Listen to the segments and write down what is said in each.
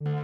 Welcome,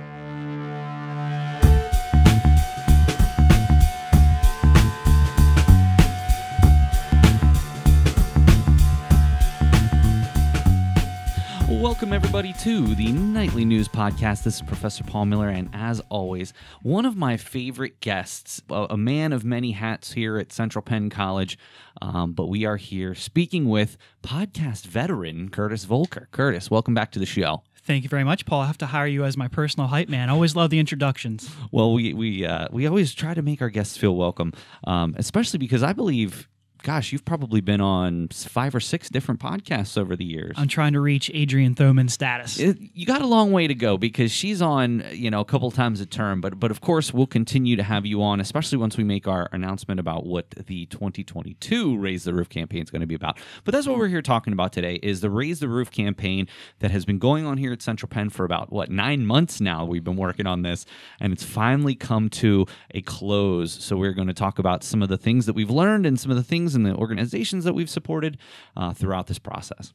everybody, to the Knightly News Podcast. This is Professor Paul Miller, and as always, one of my favorite guests, a man of many hats here at Central Penn College. Um, but we are here speaking with podcast veteran Curtis Voelker. Curtis, welcome back to the show. Thank you very much, Paul. I have to hire you as my personal hype man. I always love the introductions. Well, we we uh, we always try to make our guests feel welcome, um, especially because I believe, gosh, you've probably been on five or six different podcasts over the years. I'm trying to reach Adrian Thoman status. It- you got a long way to go because she's on, you know, a couple times a term. But but of course, we'll continue to have you on, especially once we make our announcement about what the 2022 Raise the Roof campaign is going to be about. But that's what we're here talking about today: is the Raise the Roof campaign that has been going on here at Central Penn for about what nine months now. We've been working on this, and it's finally come to a close. So we're going to talk about some of the things that we've learned and some of the things and the organizations that we've supported uh, throughout this process.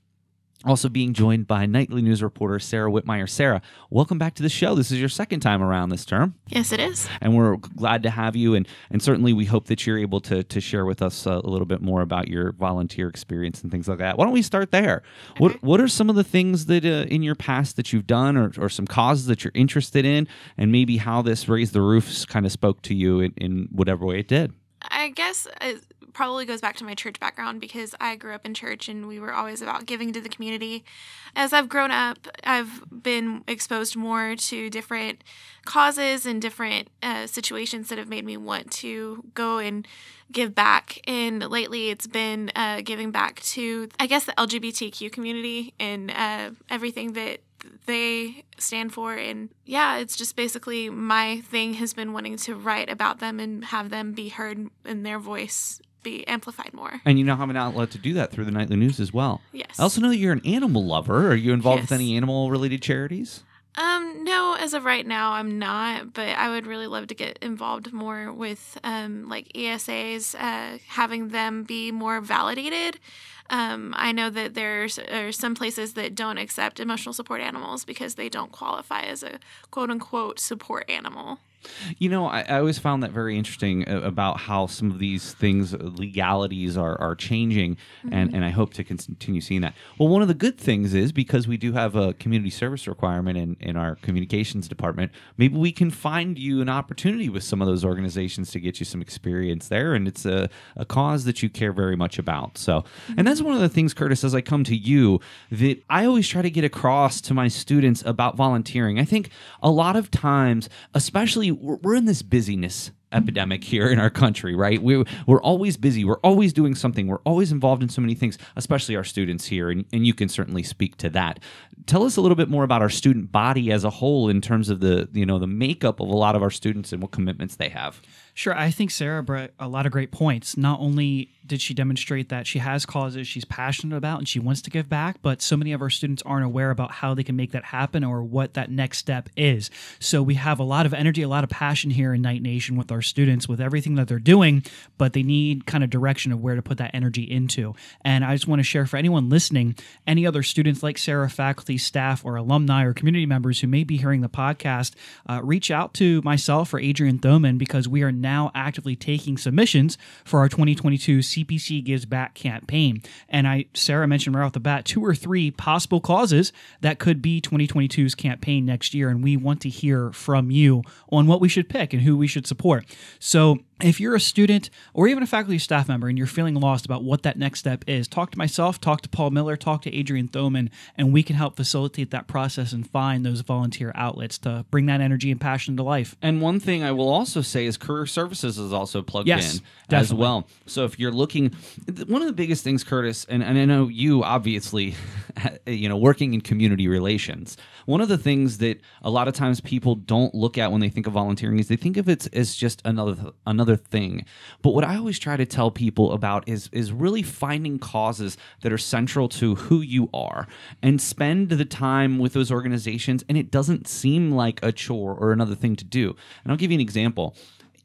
Also being joined by Knightly News reporter Sarah Whitmire. Sarah, welcome back to the show. This is your second time around this term, Yes, it is. and we're glad to have you. and And certainly, we hope that you're able to to share with us uh, a little bit more about your volunteer experience and things like that. Why don't we start there? What What are some of the things that uh, in your past that you've done, or, or some causes that you're interested in, and maybe how this raise the roofs kind of spoke to you in, in whatever way it did? I guess it probably goes back to my church background because I grew up in church and we were always about giving to the community. As I've grown up, I've been exposed more to different causes and different uh, situations that have made me want to go and give back. And lately, it's been uh, giving back to, I guess, the LGBTQ community and uh, everything that they stand for. And yeah, it's just basically my thing has been wanting to write about them and have them be heard and their voice be amplified more. And you now have an outlet to do that through the Knightly News as well. Yes. I also know that you're an animal lover. Are you involved with any animal related charities? Um, no, as of right now, I'm not, but I would really love to get involved more with um, like ESAs, uh, having them be more validated. Um, I know that there's are some places that don't accept emotional support animals because they don't qualify as a quote unquote support animal. You know, I, I always found that very interesting uh, about how some of these things, uh, legalities, are are changing, and and I hope to continue seeing that. Well, one of the good things is because we do have a community service requirement in in our communications department, maybe we can find you an opportunity with some of those organizations to get you some experience there, and it's a a cause that you care very much about. So, and that's one of the things, Curtis, as I come to you, that I always try to get across to my students about volunteering. I think a lot of times, especially we're, in this busyness epidemic here in our country, right? We're, we're always busy. We're always doing something. We're always involved in so many things, especially our students here. And, and you can certainly speak to that. Tell us a little bit more about our student body as a whole in terms of the, you know, the makeup of a lot of our students and what commitments they have. Sure, I think Sarah brought a lot of great points. Not only did she demonstrate that she has causes she's passionate about and she wants to give back, but so many of our students aren't aware about how they can make that happen or what that next step is. So we have a lot of energy, a lot of passion here in Knight Nation with our students with everything that they're doing, but they need kind of direction of where to put that energy into. And I just want to share for anyone listening, any other students like Sarah, faculty, staff, or alumni or community members who may be hearing the podcast, uh, reach out to myself or Adrian Thoman because we are now actively taking submissions for our 2022 CPC Gives Back campaign. And I, Sarah mentioned right off the bat, two or three possible causes that could be 2022's campaign next year. And we want to hear from you on what we should pick and who we should support. So if you're a student or even a faculty staff member and you're feeling lost about what that next step is, talk to myself, talk to Paul Miller, talk to Adrian Thoman, and we can help facilitate that process and find those volunteer outlets to bring that energy and passion to life. And one thing I will also say is career services is also plugged Yes, in as well. So if you're looking, one of the biggest things, Curtis, and, and I know you obviously, you know, working in community relations, one of the things that a lot of times people don't look at when they think of volunteering is they think of it as just another another thing. But what I always try to tell people about is is really finding causes that are central to who you are and spend the time with those organizations and it doesn't seem like a chore or another thing to do. And I'll give you an example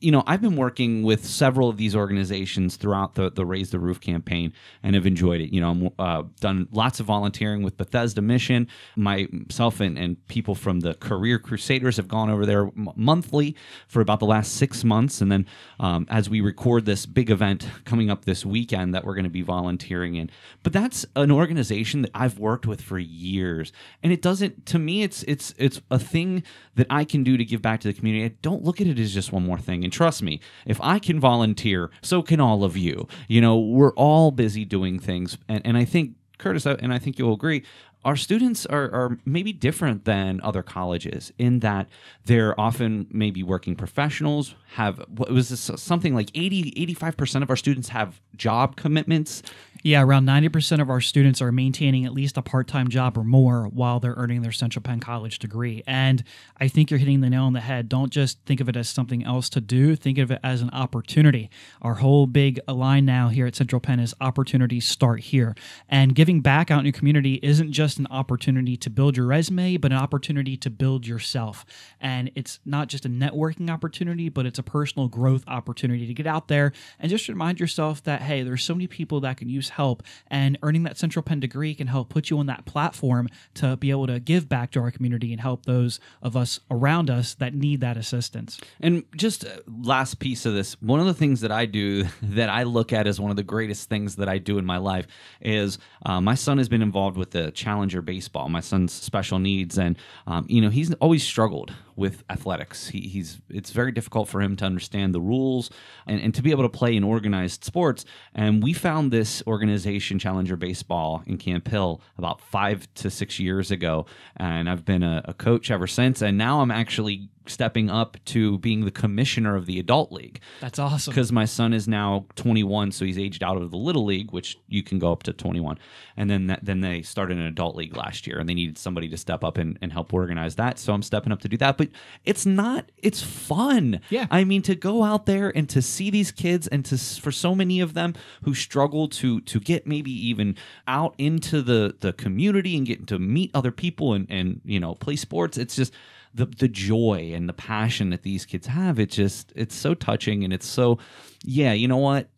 you know, I've been working with several of these organizations throughout the, the Raise the Roof campaign and have enjoyed it. You know, I've uh, done lots of volunteering with Bethesda Mission. Myself and, and people from the Career Crusaders have gone over there m- monthly for about the last six months. And then um, as we record this big event coming up this weekend that we're going to be volunteering in. But that's an organization that I've worked with for years. And it doesn't, to me, it's, it's, it's a thing that I can do to give back to the community. I don't look at it as just one more thing. And trust me, if I can volunteer, so can all of you. You know, we're all busy doing things. And, and I think, Curtis, and I think you'll agree, our students are, are maybe different than other colleges in that they're often maybe working professionals have what was this something like 80 85% of our students have job commitments? Yeah around 90% of our students are maintaining at least a part-time job or more while they're earning their central penn college degree. And i think you're hitting the nail on the head. Don't just think of it as something else to do think of it as an opportunity. Our whole big line now here at central penn is opportunities start here. And giving back out in your community isn't just an opportunity to build your resume but an opportunity to build yourself. And it's not just a networking opportunity but it's a personal growth opportunity to get out there and just remind yourself that hey there's so many people that can use help and earning that central penn degree can help put you on that platform to be able to give back to our community and help those of us around us that need that assistance. And just uh, last piece of this one of the things that i do that i look at as one of the greatest things that i do in my life is uh, my son has been involved with the challenger baseball my son's special needs. And um, you know he's always struggled with athletics. He, he's it's very difficult for him to understand the rules and, and to be able to play in organized sports. And we found this organization, Challenger Baseball, in Camp Hill about five to six years ago, and I've been a, a coach ever since. And now I'm actually stepping up to being the commissioner of the adult league. That's awesome. Because my son is now 21, so he's aged out of the little league, which you can go up to 21. And then that, then they started an adult league last year, and they needed somebody to step up and, and help organize that. So I'm stepping up to do that. But it's not. It's fun. Yeah. I mean, to go out there and to see these kids, and to for so many of them who struggle to to get maybe even out into the the community and get to meet other people and and you know play sports. It's just the the joy and the passion that these kids have it just it's so touching and it's so yeah you know what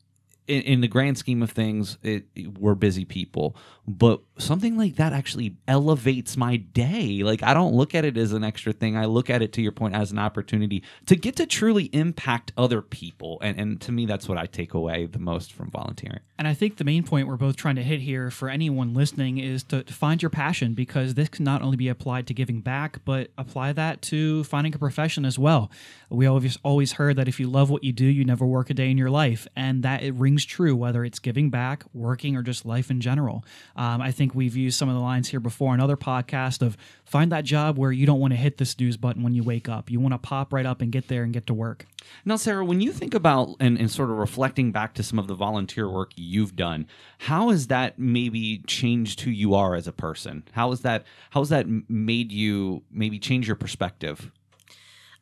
in, in the grand scheme of things it, we're busy people but something like that actually elevates my day. Like i don't look at it as an extra thing. I look at it to your point as an opportunity to get to truly impact other people. And, and to me that's what i take away the most from volunteering. And i think the main point we're both trying to hit here for anyone listening is to, to find your passion because this can not only be applied to giving back but apply that to finding a profession as well. We always always heard that if you love what you do you never work a day in your life. And that it rings true whether it's giving back working or just life in general. Um, I think we've used some of the lines here before in other podcasts of find that job where you don't want to hit the snooze button when you wake up. You want to pop right up and get there and get to work. Now, Sarah, when you think about and, and sort of reflecting back to some of the volunteer work you've done, how has that maybe changed who you are as a person? How has that how has that made you maybe change your perspective?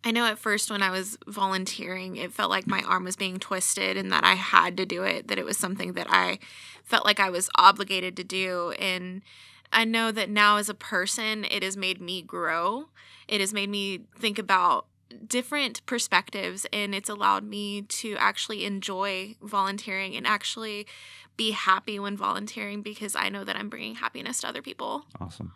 I know at first when I was volunteering, it felt like my arm was being twisted and that I had to do it, that it was something that I felt like I was obligated to do. And I know that now as a person, it has made me grow. It has made me think about different perspectives and it's allowed me to actually enjoy volunteering and actually be happy when volunteering because I know that I'm bringing happiness to other people. Awesome.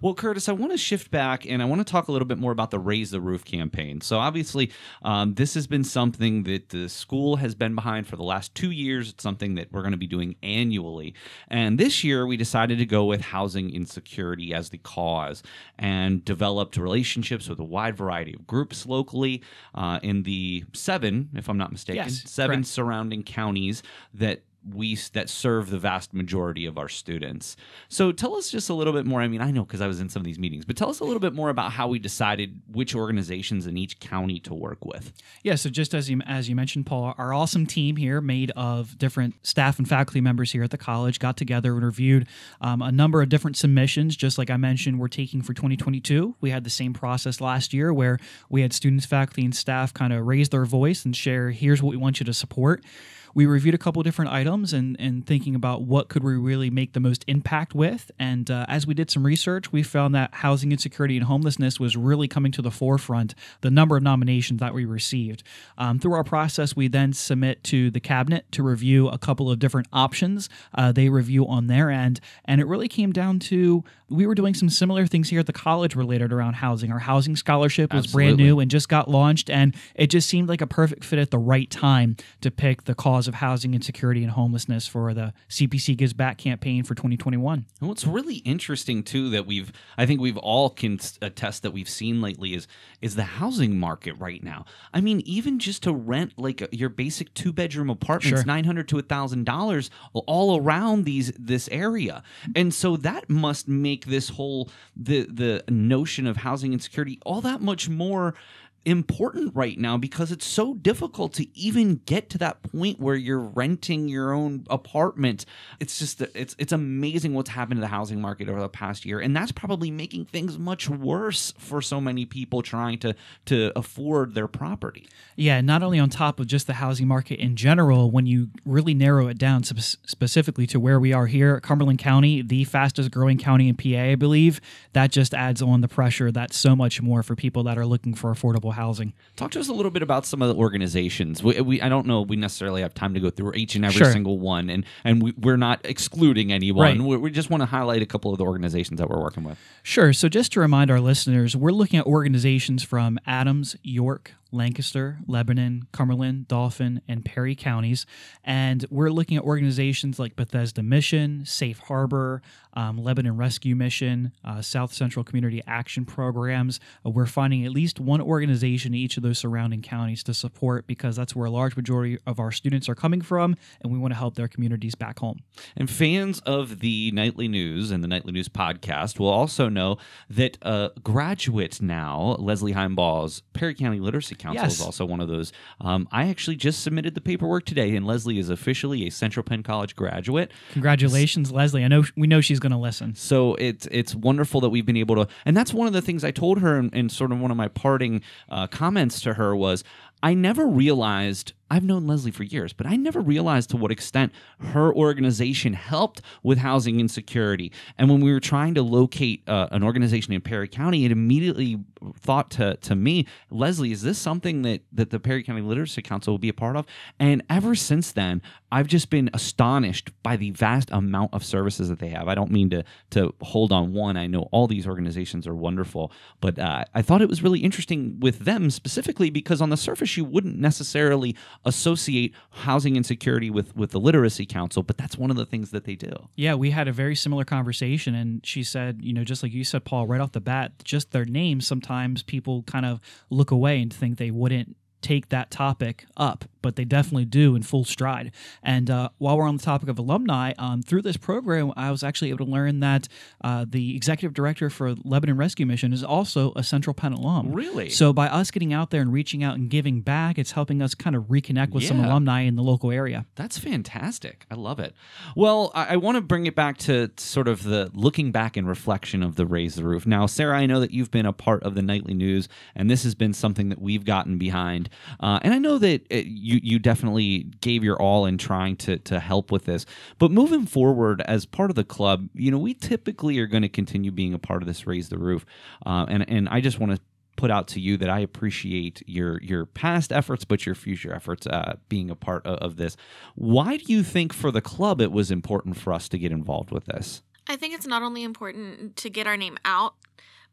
Well, Curtis, I want to shift back and I want to talk a little bit more about the Raise the Roof campaign. So, obviously, um, this has been something that the school has been behind for the last two years. It's something that we're going to be doing annually. And this year, we decided to go with housing insecurity as the cause and developed relationships with a wide variety of groups locally uh, in the seven, if I'm not mistaken, yes, seven correct. surrounding counties that we that serve the vast majority of our students. So tell us just a little bit more. I mean, I know because I was in some of these meetings, but tell us a little bit more about how we decided which organizations in each county to work with. Yeah, so just as you as you mentioned, Paul, our awesome team here, made of different staff and faculty members here at the college, got together and reviewed um, a number of different submissions. Just like I mentioned, we're taking for 2022. We had the same process last year where we had students, faculty, and staff kind of raise their voice and share. Here's what we want you to support we reviewed a couple of different items and, and thinking about what could we really make the most impact with. And uh, as we did some research, we found that housing insecurity and homelessness was really coming to the forefront, the number of nominations that we received. Um, through our process, we then submit to the cabinet to review a couple of different options. Uh, they review on their end. And it really came down to we were doing some similar things here at the college related around housing. Our housing scholarship was brand new and just got launched, and it just seemed like a perfect fit at the right time to pick the cause of housing insecurity and homelessness for the CPC Gives Back campaign for 2021. And what's really interesting too that we've I think we've all can attest that we've seen lately is is the housing market right now. I mean, even just to rent like your basic two bedroom apartments, Sure. nine hundred to thousand dollars all around these this area, and so that must make this whole the the notion of housing insecurity all that much more important right now because it's so difficult to even get to that point where you're renting your own apartment. It's just it's it's amazing what's happened to the housing market over the past year and that's probably making things much worse for so many people trying to to afford their property. Yeah, not only on top of just the housing market in general, when you really narrow it down spe- specifically to where we are here, Cumberland County, the fastest growing county in PA, I believe, that just adds on the pressure that's so much more for people that are looking for affordable housing. Talk to us a little bit about some of the organizations. We, we I don't know we necessarily have time to go through each and every Sure. single one and and we, we're not excluding anyone. Right. We, we just want to highlight a couple of the organizations that we're working with. Sure. So, just to remind our listeners, we're looking at organizations from Adams, York, Lancaster, Lebanon, Cumberland, Dauphin, and Perry counties. And we're looking at organizations like Bethesda Mission, Safe Harbor, um, Lebanon Rescue Mission, uh, South Central Community Action Programs. Uh, we're finding at least one organization in each of those surrounding counties to support because that's where a large majority of our students are coming from, and we want to help their communities back home. And fans of the Knightly News and the Knightly News podcast will also know that uh, graduate now, Leslie Heimball's Perry County Literacy Council Yes. is also one of those. Um, I actually just submitted the paperwork today, and Leslie is officially a Central Penn College graduate. Congratulations, Leslie. I know we know she's going to listen. So it's it's wonderful that we've been able to, and that's one of the things I told her, and, and sort of one of my parting uh, comments to her was, I never realized. I've known Leslie for years, but I never realized to what extent her organization helped with housing insecurity. And when we were trying to locate uh, an organization in Perry County, it immediately thought to to me, Leslie, is this something that that the Perry County Literacy Council will be a part of? And ever since then, I've just been astonished by the vast amount of services that they have. I don't mean to to hold on one. I know all these organizations are wonderful, but uh, I thought it was really interesting with them specifically because on the surface you wouldn't necessarily associate housing insecurity with with the Literacy Council, but that's one of the things that they do. Yeah, we had a very similar conversation, and she said, you know, just like you said, Paul, right off the bat, just their names, sometimes people kind of look away and think they wouldn't take that topic up, but they definitely do in full stride. And uh, while we're on the topic of alumni, um, through this program, I was actually able to learn that uh, the executive director for Lebanon Rescue Mission is also a Central Penn alum. Really? So by us getting out there and reaching out and giving back, it's helping us kind of reconnect with some alumni in the local area. That's fantastic. I love it. Well, I, I want to bring it back to sort of the looking back and reflection of the Raise the Roof. Now, Sarah, I know that you've been a part of the Knightly News, and this has been something that we've gotten behind. Uh, and I know that uh, you you definitely gave your all in trying to to help with this. But moving forward, as part of the club, you know, we typically are going to continue being a part of this Raise the Roof. Uh, and and I just want to put out to you that I appreciate your your past efforts, but your future efforts uh, being a part of, of this. Why do you think for the club it was important for us to get involved with this? I think it's not only important to get our name out,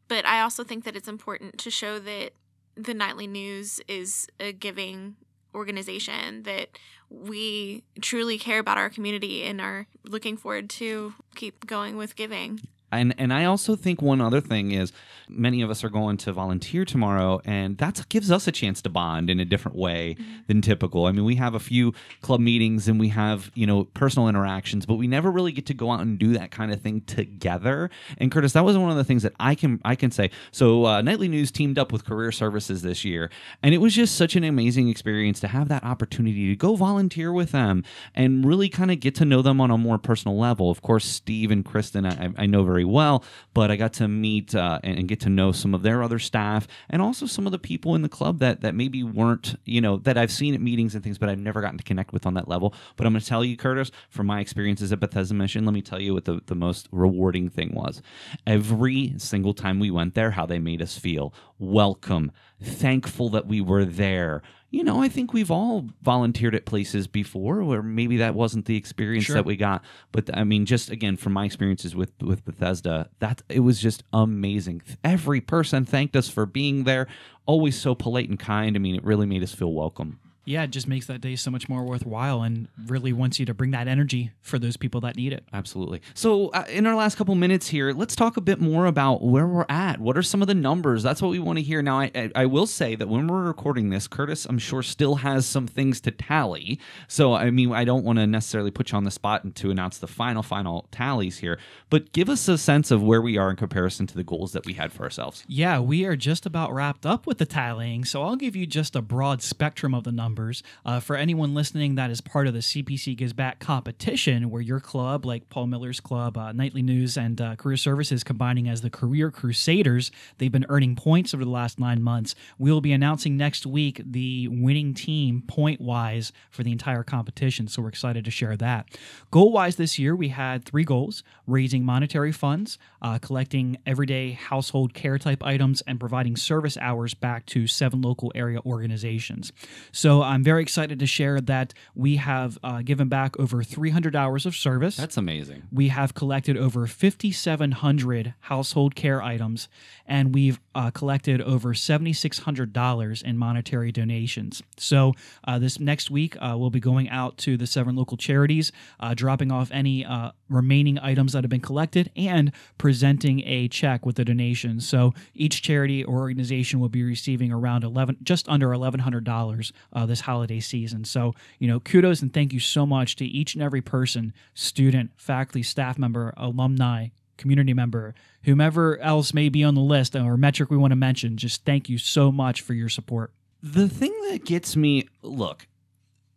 but I also think that it's important to show that the Knightly News is a giving organization that we truly care about our community and are looking forward to keep going with giving. And and I also think one other thing is many of us are going to volunteer tomorrow, and that gives us a chance to bond in a different way than typical. I mean, we have a few club meetings and we have you know personal interactions, but we never really get to go out and do that kind of thing together. And Curtis, that was one of the things that I can I can say. So uh, Knightly News teamed up with Career Services this year, and it was just such an amazing experience to have that opportunity to go volunteer with them and really kind of get to know them on a more personal level. Of course, Steve and Kristen, I, I know very very well, but I got to meet uh, and, and get to know some of their other staff and also some of the people in the club that that maybe weren't, you know, that I've seen at meetings and things, but I've never gotten to connect with on that level. But I'm going to tell you, Curtis, from my experiences at Bethesda Mission, let me tell you what the, the most rewarding thing was. Every single time we went there, how they made us feel welcome, thankful that we were there. You know, I think we've all volunteered at places before where maybe that wasn't the experience Sure. that we got. But I mean, just again, from my experiences with with Bethesda, that it was just amazing. Every person thanked us for being there. Always so polite and kind. I mean, it really made us feel welcome. Yeah, it just makes that day so much more worthwhile and really wants you to bring that energy for those people that need it. Absolutely. So, uh, in our last couple minutes here, let's talk a bit more about where we're at. What are some of the numbers? That's what we want to hear. Now, I, I, I will say that when we're recording this, Curtis, I'm sure, still has some things to tally. So, I mean, I don't want to necessarily put you on the spot and to announce the final, final tallies here, but give us a sense of where we are in comparison to the goals that we had for ourselves. Yeah, we are just about wrapped up with the tallying, so I'll give you just a broad spectrum of the numbers. Uh, for anyone listening that is part of the CPC Gives Back competition, where your club, like Paul Miller's club, uh, Knightly News, and uh, Career Services combining as the Career Crusaders, they've been earning points over the last nine months. We will be announcing next week the winning team point wise for the entire competition, so we're excited to share that. Goal wise, this year we had three goals raising monetary funds, uh, collecting everyday household care type items, and providing service hours back to seven local area organizations. So I'm very excited to share that we have uh, given back over 300 hours of service. That's amazing. we have collected over 5,700 household care items, and we've uh, collected over $7,600 in monetary donations. So, uh, this next week, uh, we'll be going out to the seven local charities, uh, dropping off any uh, remaining items that have been collected, and presenting a check with the donation. So, each charity or organization will be receiving around 11, just under $1,100 uh, this holiday season. So, you know, kudos and thank you so much to each and every person, student, faculty, staff member, alumni, community member, whomever else may be on the list or metric we want to mention. Just thank you so much for your support. The thing that gets me, look,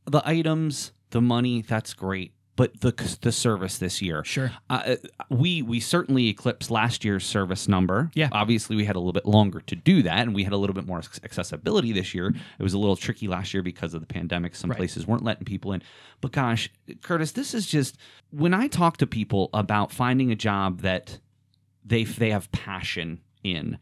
the items, the money, that's great. But the the service this year, Sure. uh, we we certainly eclipsed last year's service number. Yeah. obviously we had a little bit longer to do that, and we had a little bit more accessibility this year. It was a little tricky last year because of the pandemic. Some Right. places weren't letting people in. But gosh, Curtis, this is just when I talk to people about finding a job that they they have passion in.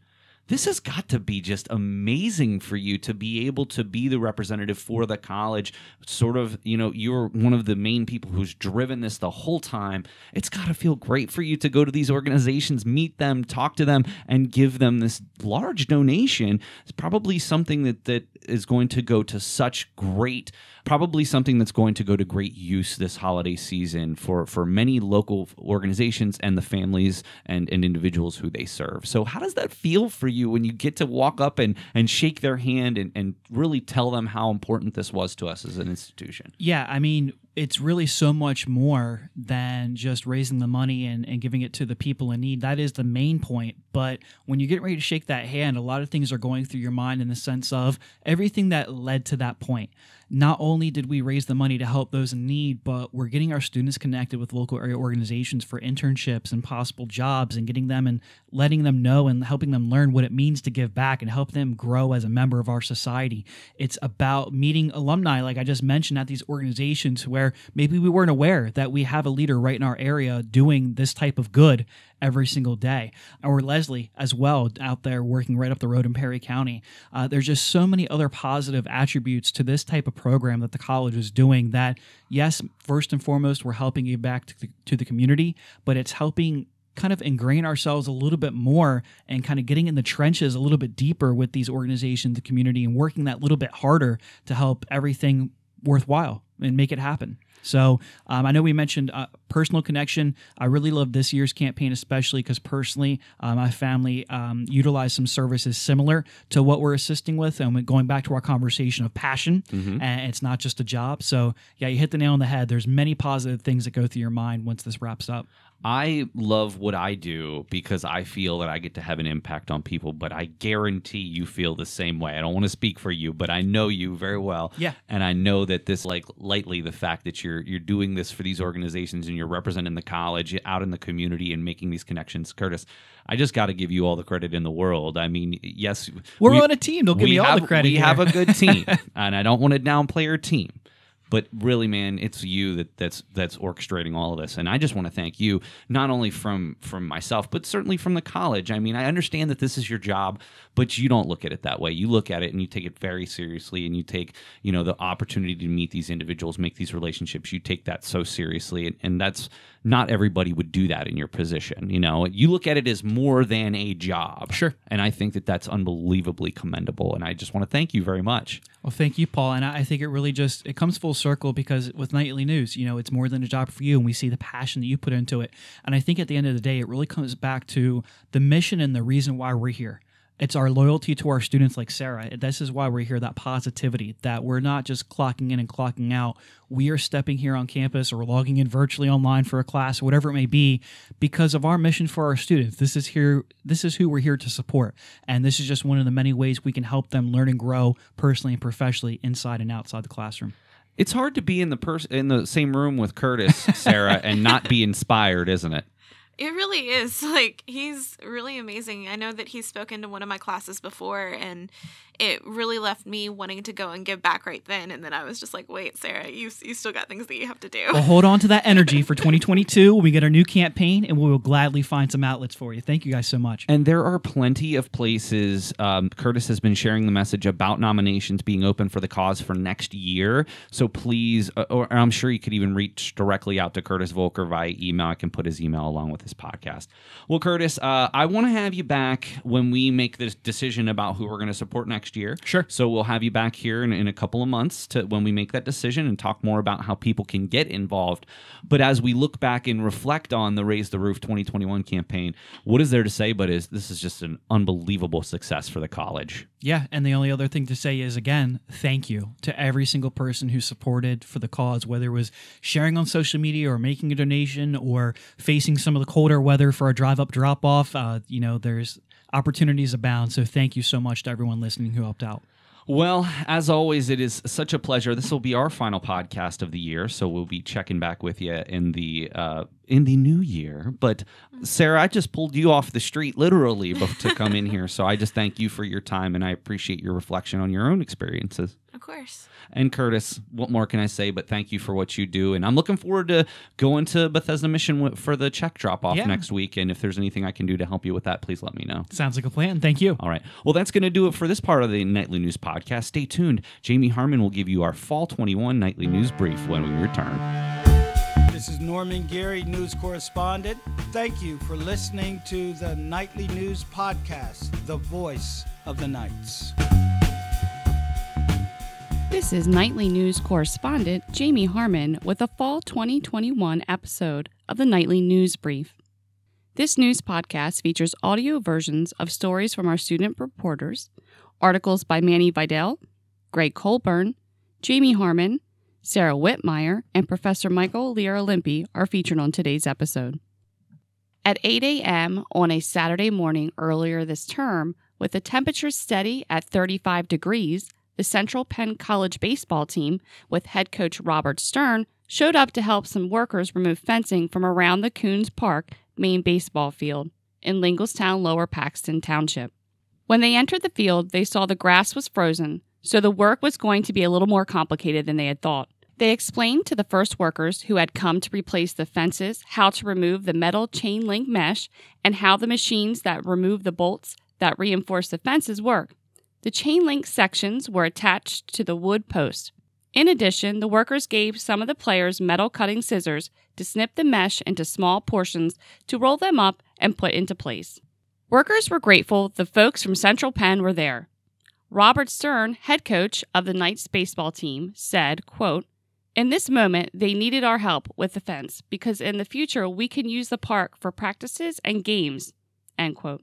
This has got to be just amazing for you to be able to be the representative for the college. Sort of, you know, you're one of the main people who's driven this the whole time. It's got to feel great for you to go to these organizations, meet them, talk to them, and give them this large donation. It's probably something that that is going to go to such great probably something that's going to go to great use this holiday season for for many local organizations and the families and, and individuals who they serve. So how does that feel for you when you get to walk up and, and shake their hand and, and really tell them how important this was to us as an institution? Yeah, I mean, it's really so much more than just raising the money and, and giving it to the people in need. That is the main point. But when you get ready to shake that hand, a lot of things are going through your mind in the sense of everything that led to that point. Not only did we raise the money to help those in need, but we're getting our students connected with local area organizations for internships and possible jobs and getting them and letting them know and helping them learn what it means to give back and help them grow as a member of our society. It's about meeting alumni, like I just mentioned, at these organizations where maybe we weren't aware that we have a leader right in our area doing this type of good every single day. Or Leslie as well, out there working right up the road in Perry County. Uh, there's just so many other positive attributes to this type of program that the college is doing that, yes, first and foremost, we're helping give back to the, to the community, but it's helping kind of ingrain ourselves a little bit more and kind of getting in the trenches a little bit deeper with these organizations, the community, and working that little bit harder to help everything worthwhile and make it happen. So um, I know we mentioned uh, personal connection. I really love this year's campaign, especially because personally, uh, my family um, utilized some services similar to what we're assisting with, and going back to our conversation of passion, and it's not just a job. So yeah, you hit the nail on the head. There's many positive things that go through your mind once this wraps up. I love what I do because I feel that I get to have an impact on people, but I guarantee you feel the same way. I don't want to speak for you, but I know you very well. Yeah. And I know that this like lightly the fact that you're you're doing this for these organizations and you're representing the college out in the community and making these connections. Curtis, I just got to give you all the credit in the world. I mean, yes, We're we- on a team. Don't give me all have, the credit. We have a good team, and I don't want to downplay our team. But really, man, it's you that that's that's orchestrating all of this, and I just want to thank you not only from from myself, but certainly from the college. I mean, I understand that this is your job, but you don't look at it that way. You look at it and you take it very seriously, and you take you know the opportunity to meet these individuals, make these relationships. You take that so seriously, and, and that's not everybody would do that in your position. You know, you look at it as more than a job. Sure. And I think that that's unbelievably commendable. And I just want to thank you very much. Well, thank you, Paul. And I I think it really just it comes full circle because with Knightly News, you know, it's more than a job for you, and we see the passion that you put into it. And I think at the end of the day, it really comes back to the mission and the reason why we're here. It's our loyalty to our students, like Sarah. This is why we're here. That positivity that we're not just clocking in and clocking out. We are stepping here on campus or logging in virtually online for a class, whatever it may be, because of our mission for our students. This is here. This is who we're here to support, and this is just one of the many ways we can help them learn and grow personally and professionally inside and outside the classroom. It's hard to be in the pers- in the same room with Curtis, Sarah, and not be inspired, isn't it? It really is. Like, he's really amazing. I know that he's spoken to one of my classes before, and it really left me wanting to go and give back right then. And then I was just like, wait, Sarah, you, you still got things that you have to do. Well, hold on to that energy for 2022 when we get our new campaign, and we will gladly find some outlets for you. Thank you guys so much. And there are plenty of places. Um, Curtis has been sharing the message about nominations being open for the cause for next year. So please, uh, or I'm sure you could even reach directly out to Curtis Voelker via email. I can put his email along with his podcast. Well, Curtis, uh, I want to have you back when we make this decision about who we're going to support next year. Sure. So we'll have you back here in, in a couple of months to when we make that decision and talk more about how people can get involved. But as we look back and reflect on the Raise the Roof 2021 campaign, what is there to say? But is this is just an unbelievable success for the college. Yeah, and the only other thing to say is again, thank you to every single person who supported for the cause, whether it was sharing on social media or making a donation or facing some of the colder weather for a drive up drop off. Uh, you know, there's opportunities abound. So thank you so much to everyone listening who helped out. Well, as always, it is such a pleasure. This will be our final podcast of the year, so we'll be checking back with you in the uh, in the new year. But Sarah, I just pulled you off the street literally to come in here, so I just thank you for your time and I appreciate your reflection on your own experiences. Of course. And Curtis, what more can I say? But thank you for what you do, and I'm looking forward to going to Bethesda Mission for the check drop off Yeah. next week. And if there's anything I can do to help you with that, please let me know. Sounds like a plan. Thank you. All right. Well, that's going to do it for this part of the Knightly News podcast. Stay tuned. Jamie Harmon will give you our Fall 21 Knightly News brief when we return. This is Norman Gary, news correspondent. Thank you for listening to the Knightly News Podcast, the voice of the Knights. This is Knightly News correspondent Jamie Harmon with a fall 2021 episode of the Knightly News Brief. This news podcast features audio versions of stories from our student reporters, articles by Manny Vidal, Greg Colburn, Jamie Harmon, Sarah Whitmire, and Professor Michael Lear Olympi are featured on today's episode. At 8 a.m. on a Saturday morning earlier this term, with the temperature steady at 35 degrees, the Central Penn College baseball team, with head coach Robert Stern, showed up to help some workers remove fencing from around the Koons Park main baseball field in Linglestown, Lower Paxton Township. When they entered the field, they saw the grass was frozen, so the work was going to be a little more complicated than they had thought. They explained to the first workers who had come to replace the fences how to remove the metal chain link mesh and how the machines that remove the bolts that reinforce the fences work. The chain link sections were attached to the wood post. In addition, the workers gave some of the players metal cutting scissors to snip the mesh into small portions to roll them up and put into place. Workers were grateful the folks from Central Penn were there. Robert Stern, head coach of the Knights baseball team, said, quote, in this moment, they needed our help with the fence because in the future we can use the park for practices and games. End quote.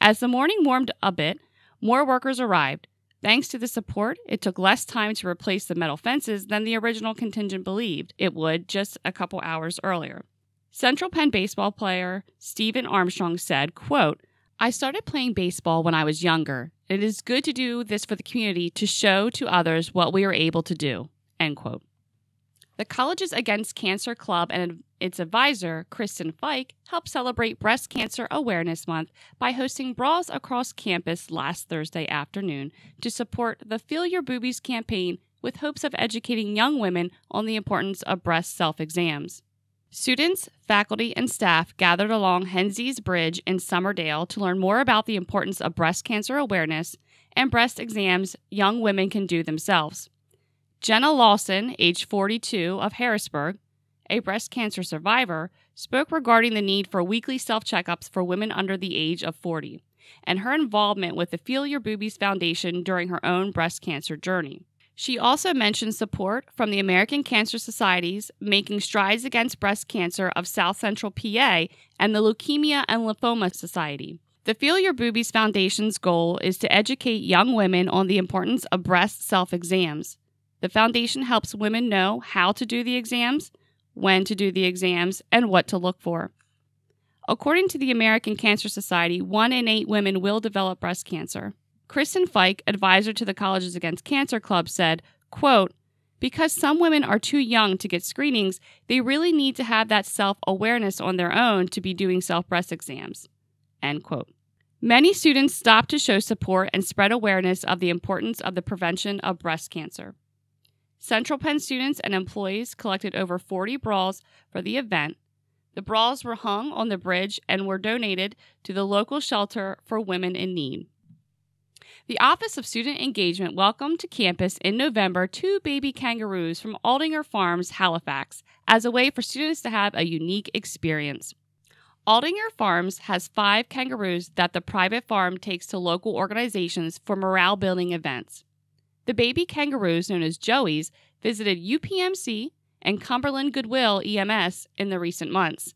As the morning warmed a bit, more workers arrived. Thanks to the support, it took less time to replace the metal fences than the original contingent believed it would just a couple hours earlier. Central Penn baseball player Stephen Armstrong said, quote, I started playing baseball when I was younger. It is good to do this for the community to show to others what we are able to do. End quote. The Colleges Against Cancer Club and its advisor, Kristen Fike, helped celebrate Breast Cancer Awareness Month by hosting brawls across campus last Thursday afternoon to support the Feel Your Boobies campaign with hopes of educating young women on the importance of breast self exams. Students, faculty, and staff gathered along Hensies Bridge in Summerdale to learn more about the importance of breast cancer awareness and breast exams young women can do themselves. Jenna Lawson, age 42, of Harrisburg, a breast cancer survivor, spoke regarding the need for weekly self checkups for women under the age of 40 and her involvement with the Feel Your Boobies Foundation during her own breast cancer journey. She also mentioned support from the American Cancer Society's Making Strides Against Breast Cancer of South Central PA and the Leukemia and Lymphoma Society. The Feel Your Boobies Foundation's goal is to educate young women on the importance of breast self exams. The foundation helps women know how to do the exams, when to do the exams, and what to look for. According to the American Cancer Society, one in eight women will develop breast cancer. Kristen Fike, advisor to the Colleges Against Cancer Club, said, quote, because some women are too young to get screenings, they really need to have that self awareness on their own to be doing self breast exams. End quote. Many students stopped to show support and spread awareness of the importance of the prevention of breast cancer. Central Penn students and employees collected over 40 bras for the event. The bras were hung on the bridge and were donated to the local shelter for women in need. The Office of Student Engagement welcomed to campus in November two baby kangaroos from Aldinger Farms, Halifax, as a way for students to have a unique experience. Aldinger Farms has five kangaroos that the private farm takes to local organizations for morale building events. The baby kangaroos, known as Joeys, visited UPMC and Cumberland Goodwill EMS in the recent months.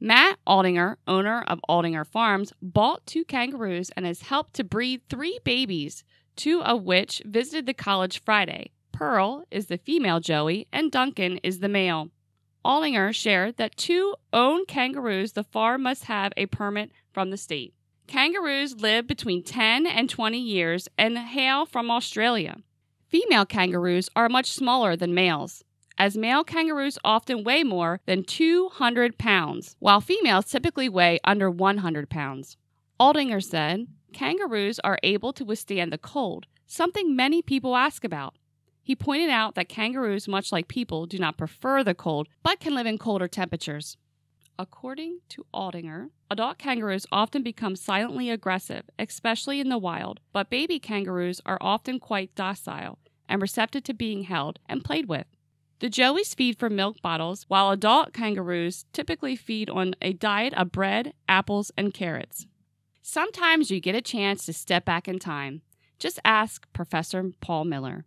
Matt Aldinger, owner of Aldinger Farms, bought two kangaroos and has helped to breed three babies, two of which visited the college Friday. Pearl is the female Joey, and Duncan is the male. Aldinger shared that to own kangaroos, the farm must have a permit from the state. Kangaroos live between 10 and 20 years and hail from Australia. Female kangaroos are much smaller than males as male kangaroos often weigh more than 200 pounds, while females typically weigh under 100 pounds. Aldinger said, Kangaroos are able to withstand the cold, something many people ask about. He pointed out that kangaroos, much like people, do not prefer the cold, but can live in colder temperatures. According to Aldinger, adult kangaroos often become silently aggressive, especially in the wild, but baby kangaroos are often quite docile and receptive to being held and played with. The joeys feed from milk bottles, while adult kangaroos typically feed on a diet of bread, apples, and carrots. Sometimes you get a chance to step back in time. Just ask Professor Paul Miller.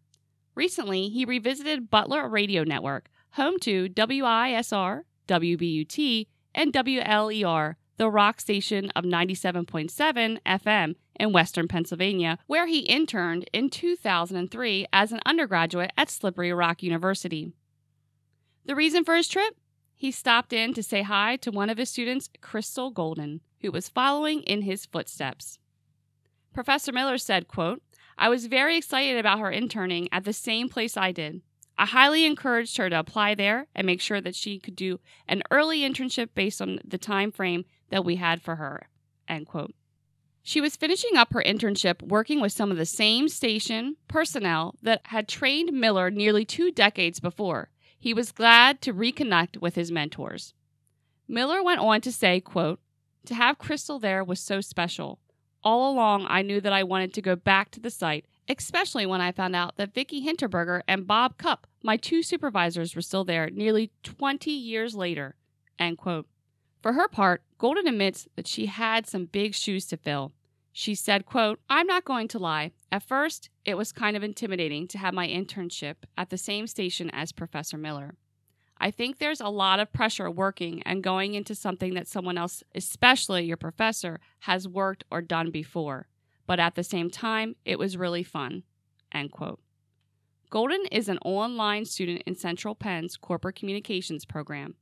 Recently, he revisited Butler Radio Network, home to WISR, WBUT, and WLER, the rock station of 97.7 FM in Western Pennsylvania, where he interned in 2003 as an undergraduate at Slippery Rock University. The reason for his trip? He stopped in to say hi to one of his students, Crystal Golden, who was following in his footsteps. Professor Miller said, quote, I was very excited about her interning at the same place I did. I highly encouraged her to apply there and make sure that she could do an early internship based on the time frame that we had for her. End quote. She was finishing up her internship working with some of the same station personnel that had trained Miller nearly two decades before, he was glad to reconnect with his mentors. Miller went on to say, quote, To have Crystal there was so special. All along, I knew that I wanted to go back to the site, especially when I found out that Vicki Hinterberger and Bob Cupp, my two supervisors, were still there nearly 20 years later. End quote. For her part, Golden admits that she had some big shoes to fill. She said, quote, I'm not going to lie. At first, it was kind of intimidating to have my internship at the same station as Professor Miller. I think there's a lot of pressure working and going into something that someone else, especially your professor, has worked or done before. But at the same time, it was really fun. End quote. Golden is an online student in Central Penn's corporate communications program.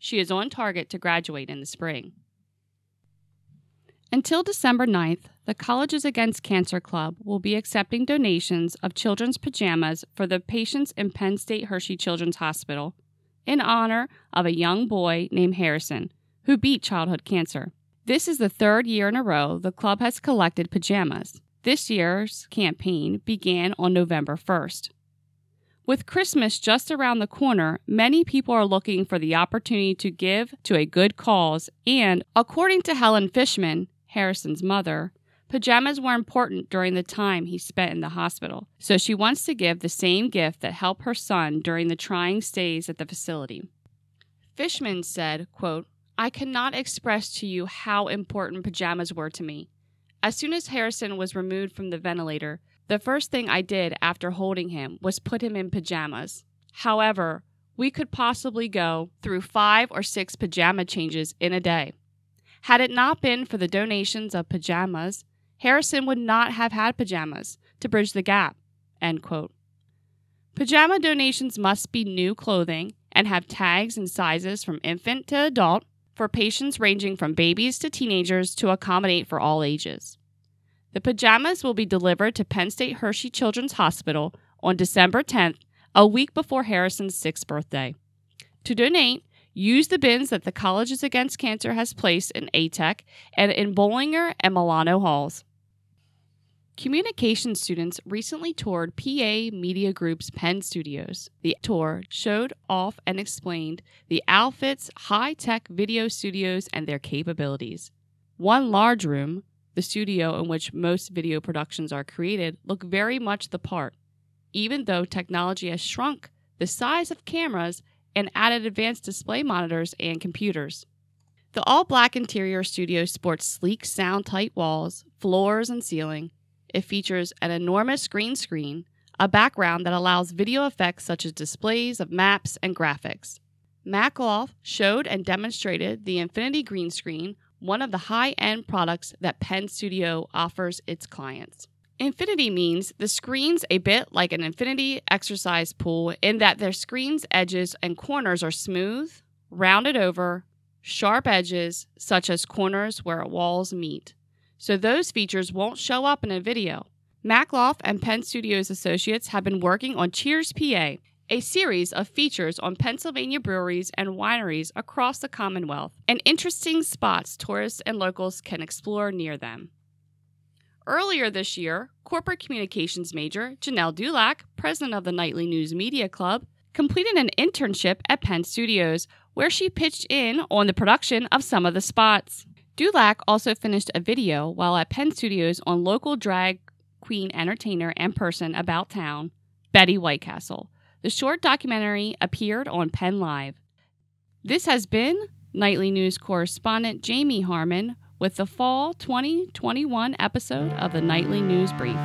She is on target to graduate in the spring. Until December 9th, the Colleges Against Cancer Club will be accepting donations of children's pajamas for the patients in Penn State Hershey Children's Hospital in honor of a young boy named Harrison who beat childhood cancer. This is the third year in a row the club has collected pajamas. This year's campaign began on November 1st. With Christmas just around the corner, many people are looking for the opportunity to give to a good cause, and according to Helen Fishman, Harrison's mother, pajamas were important during the time he spent in the hospital, so she wants to give the same gift that helped her son during the trying stays at the facility. Fishman said, quote, I cannot express to you how important pajamas were to me. As soon as Harrison was removed from the ventilator, the first thing I did after holding him was put him in pajamas. However, we could possibly go through five or six pajama changes in a day. Had it not been for the donations of pajamas, Harrison would not have had pajamas to bridge the gap. Pajama donations must be new clothing and have tags and sizes from infant to adult for patients ranging from babies to teenagers to accommodate for all ages. The pajamas will be delivered to Penn State Hershey Children's Hospital on December 10th, a week before Harrison's sixth birthday. To donate, use the bins that the Colleges Against Cancer has placed in ATEC and in Bollinger and Milano halls. Communication students recently toured PA Media Group's Penn Studios. The tour showed off and explained the outfit's high tech video studios and their capabilities. One large room, the studio in which most video productions are created, looked very much the part, even though technology has shrunk the size of cameras and added advanced display monitors and computers. The all black interior studio sports sleek, sound tight walls, floors, and ceiling. It features an enormous green screen, a background that allows video effects such as displays of maps and graphics. Makloff showed and demonstrated the Infinity Green Screen, one of the high end products that Penn Studio offers its clients. Infinity means the screen's a bit like an infinity exercise pool in that their screen's edges and corners are smooth, rounded over, sharp edges, such as corners where walls meet. So those features won't show up in a video. Makloff and Penn Studios associates have been working on Cheers PA, a series of features on Pennsylvania breweries and wineries across the Commonwealth, and interesting spots tourists and locals can explore near them. Earlier this year, corporate communications major Janelle Dulac, president of the Knightly News Media Club, completed an internship at Penn Studios where she pitched in on the production of some of the spots. Dulac also finished a video while at Penn Studios on local drag queen entertainer and person about town, Betty Whitecastle. The short documentary appeared on Penn Live. This has been Knightly News correspondent Jamie Harmon with the fall 2021 episode of the Knightly News Brief.